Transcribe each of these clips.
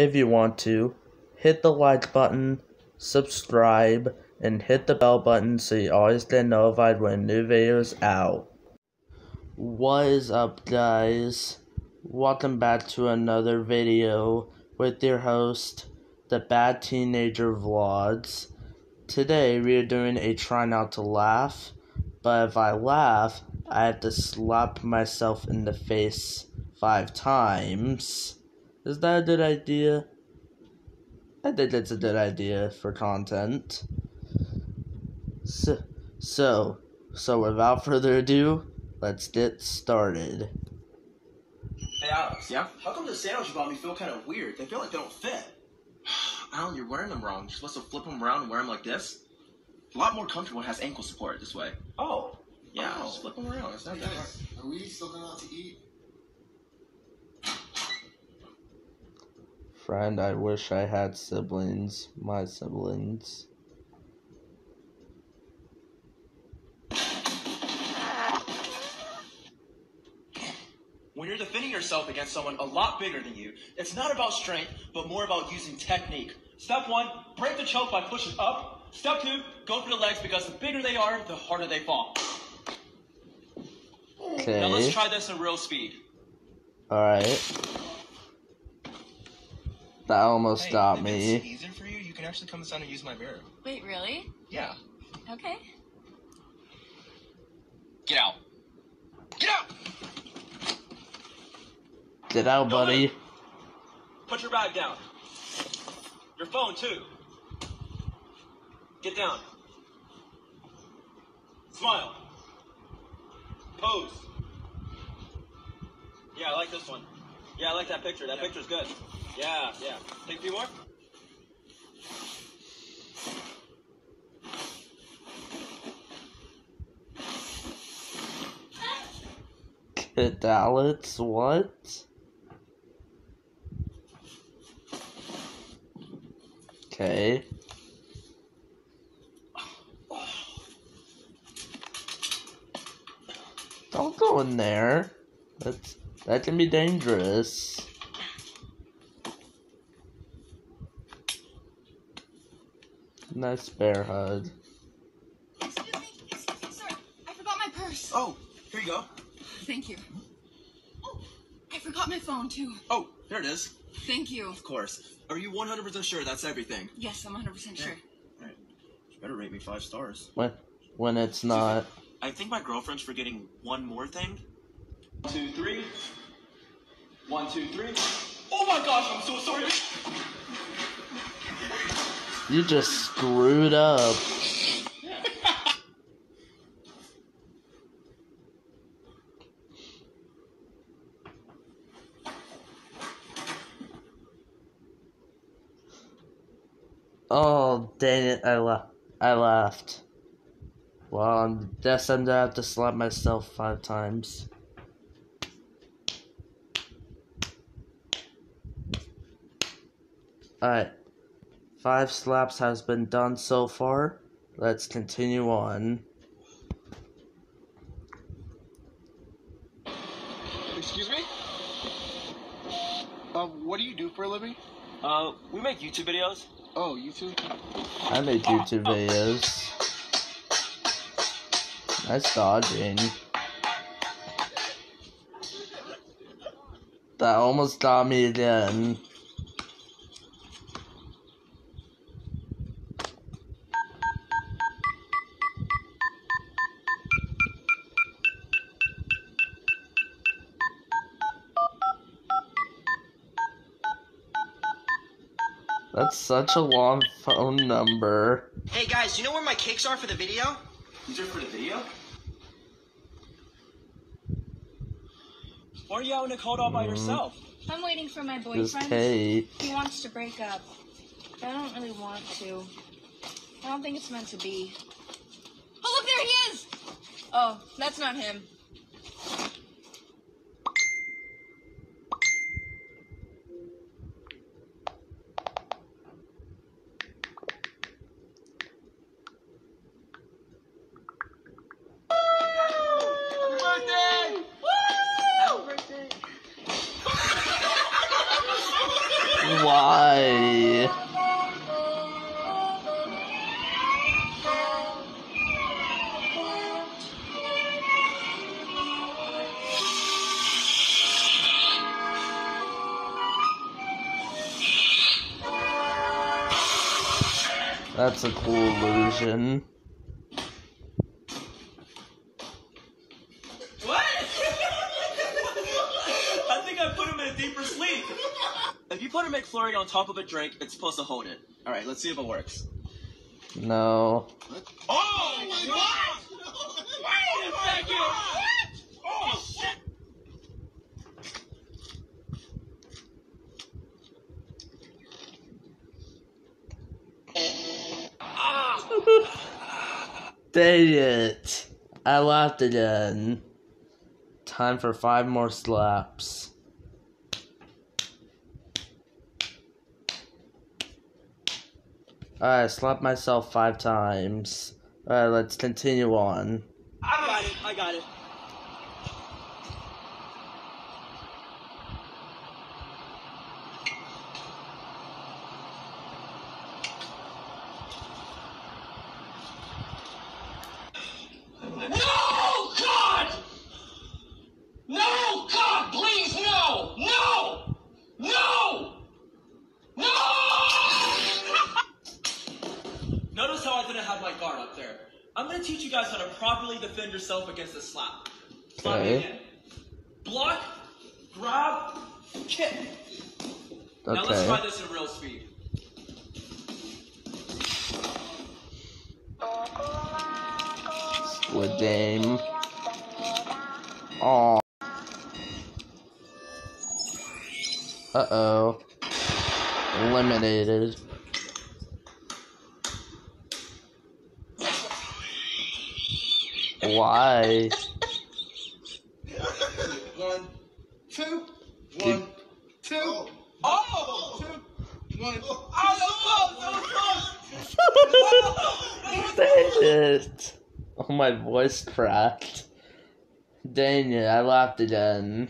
if you want to, hit the like button, subscribe, and hit the bell button so you always get notified when new videos out. What is up guys? Welcome back to another video with your host, the Bad Teenager Vlogs. Today we are doing a try not to laugh, but if I laugh, I have to slap myself in the face five times. Is that a good idea? I think it's a good idea for content. So, so, so without further ado, let's get started. Hey Alex, Yeah? how come the sandals you bought me feel kind of weird? They feel like they don't fit. Alan, you're wearing them wrong. You're supposed to flip them around and wear them like this. A lot more comfortable. It has ankle support this way. Oh, Yeah, Oh. just flip them around. It's not that hard. Are we still going out to eat? Friend, I wish I had siblings. My siblings. when you're defending yourself against someone a lot bigger than you, it's not about strength, but more about using technique. Step one, break the choke by pushing up. Step two, go for the legs because the bigger they are, the harder they fall. Okay. Now let's try this in real speed. Alright. That almost Hey, got if me. it's easier for you, you can actually come inside and use my mirror. Wait, really? Yeah. Okay. Get out. Get out! Get out, Go buddy. ahead. Put your bag down. Your phone, too. Get down. Smile. Pose. Yeah, I like this one. Yeah, I like that picture. That picture's good. Yeah, yeah. Take a few more. Kid Alex, what? Okay. Don't go in there. That's that can be dangerous. Nice bear hug. Excuse me, excuse me, sir. I forgot my purse. Oh, here you go. Thank you. Oh, I forgot my phone too. Oh, there it is. Thank you. Of course. Are you 100% sure that's everything? Yes, I'm 100% sure. Alright. You better rate me five stars. When when it's not. I think my girlfriend's forgetting one more thing. One, two, three. One, two, three. Oh my gosh, I'm so sorry. You just screwed up. Oh, dang it, I, la- I laughed. Well, I'm, guess I'm gonna have to slap myself five times. Alright. Five slaps has been done so far. Let's continue on. Excuse me? Um, what do you do for a living? Uh, we make YouTube videos. Oh, YouTube? I make YouTube videos. Nice dodging. That almost got me again. Such a long phone number. Hey guys, you know where my cakes are for the video? These are for the video? Why are you out in the cold all by mm. yourself? I'm waiting for my boyfriend. Kate. He wants to break up. I don't really want to. I don't think it's meant to be. Oh, look, there he is! Oh, that's not him. That's a cool illusion. What? I think I put him in a deeper sleep. If you put a McFlurry on top of a drink, it's supposed to hold it. All right, let's see if it works. No. Oh my god! Wait a second! Oh shit! Dang it. I laughed again. Time for five more slaps. Alright, slap myself five times. Alright, let's continue on. I got it. I got it. Have my guard up there. I'm gonna teach you guys how to properly defend yourself against a slap. Slap Okay. again. Block, grab, kick. Now let's Okay. try this in real speed. Squid Game. Aw. Uh oh. Eliminated. Why? One, two, Did- Oh! Two, one. Oh! Dang it. Oh, my voice cracked. Dang it, I laughed again.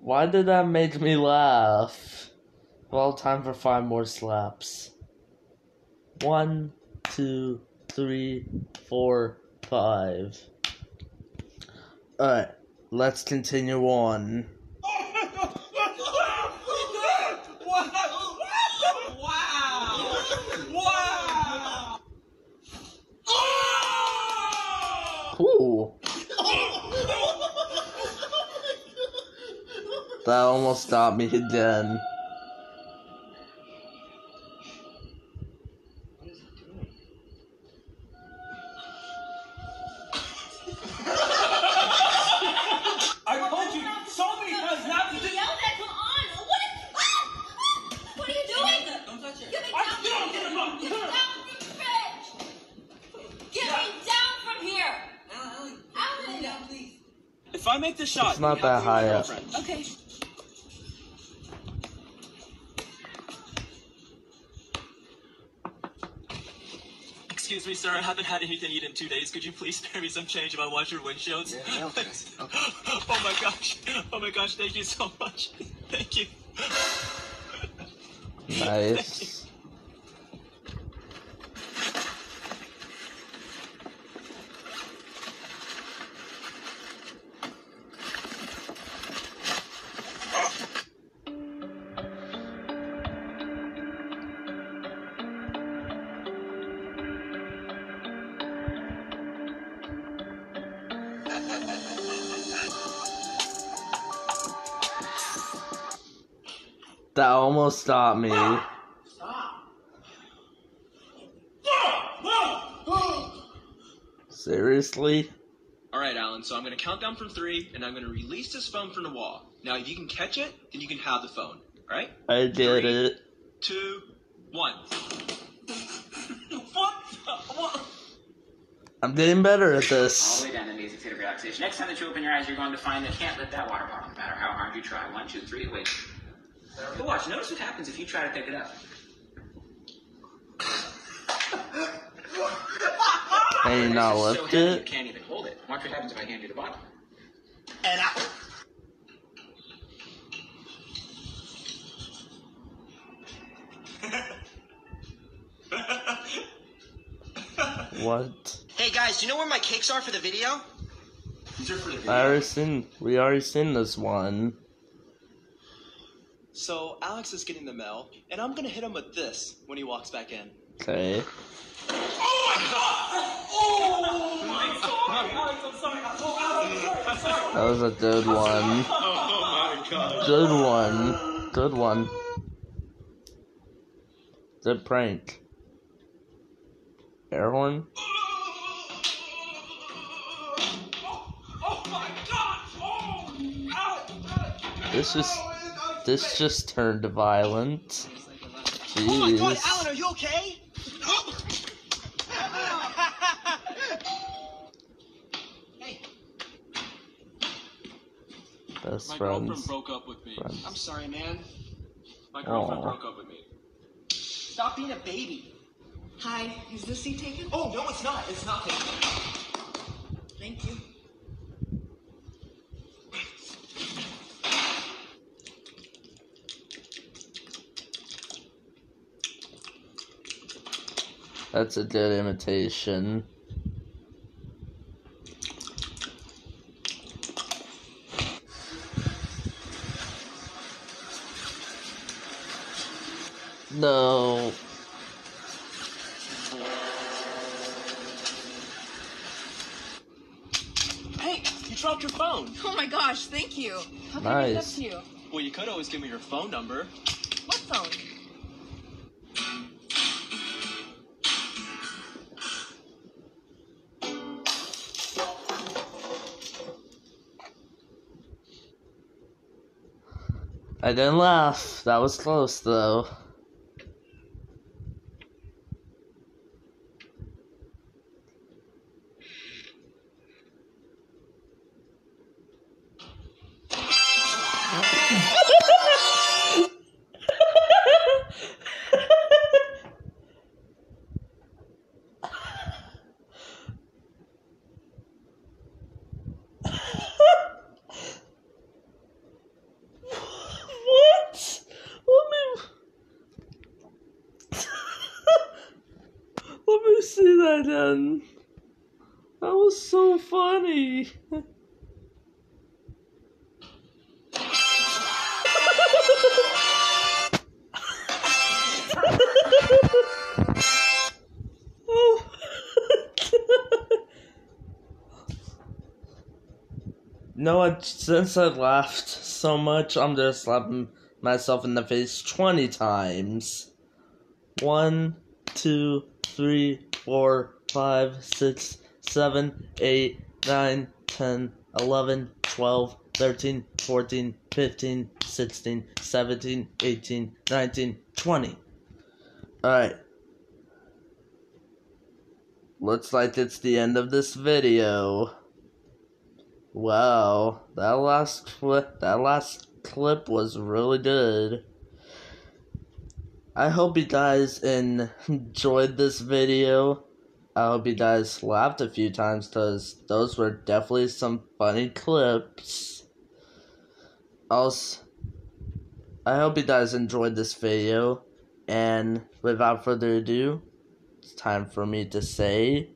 Why did that make me laugh? Well, time for five more slaps. One, two, three, four, five. Alright, let's continue on. That almost stopped me again. I make the shot, It's not that to be my high up. girlfriend. Okay. Excuse me, sir. I haven't had anything to eat in two days. Could you please spare me some change if I wash your windshields? Yeah, okay, okay. oh my gosh. Oh my gosh. Thank you so much. Thank you. Nice. That almost stopped me. Seriously? All right, Alan. So I'm going to count down from three, and I'm going to release this phone from the wall. Now, if you can catch it, then you can have the phone. All right? I did Three. it. Two, one. What? What? I'm getting better at this. All this. the way down to amazing state of relaxation. Next time that you open your eyes, you're going to find that can't lift that water bottle, no matter how hard you try. One, two, three, wait. But watch, notice what happens if you try to pick it up. Can you not It's so lift heavy, You it? can't even hold it. Watch what happens if I hand you the bottle. And I. What? Hey guys, do you know where my cakes are for the video? These are for the I video. already seen. We already seen this one. So Alex is getting the mail, and I'm gonna hit him with this when he walks back in. Okay. Oh my god! Oh my god! Alex, I'm sorry. That was a good one. Oh my god. Good one. Good one. Good prank. Air horn? Oh my god! Oh! Alex! This just this just turned violent. Oh my god, Alan, are you okay? hey, Best My girlfriend broke up with me. Friends. I'm sorry, man. My girlfriend Aw. broke up with me. Stop being a baby. Hi, is this seat taken? Oh no, it's not. It's not taken. Thank you. That's a good imitation. No. Hey, you dropped your phone. Oh my gosh, thank you. How can I make it up Nice. to you? Well, you could always give me your phone number. What phone? I didn't laugh. That was close though. What? Let me. Let me see that again. That was so funny. oh. No, what? Since I laughed so much, I'm just slapping myself in the face 20 times. One, two, three, four, five, six, seven, eight, nine, ten, eleven, twelve, thirteen, fourteen, fifteen, sixteen, seventeen, eighteen, nineteen, twenty. Alright. Looks like it's the end of this video. Wow, that last clip, that last clip was really good. I hope you guys enjoyed this video. I hope you guys laughed a few times because those were definitely some funny clips. Also, I hope you guys enjoyed this video. And without further ado, it's time for me to say